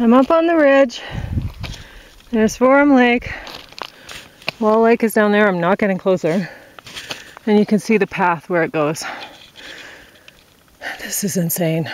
I'm up on the ridge. There's Forum Lake. Wall Lake is down there. I'm not getting closer. And you can see the path where it goes. This is insane.